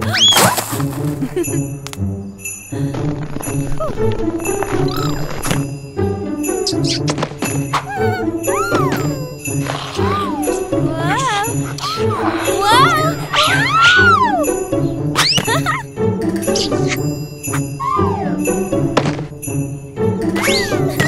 Huh?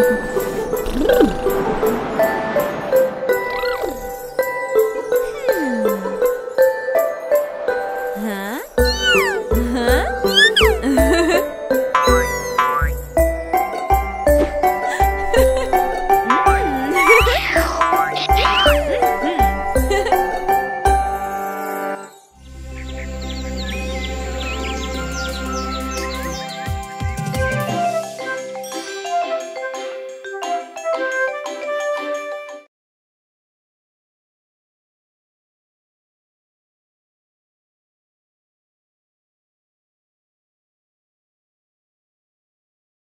Mm-hmm.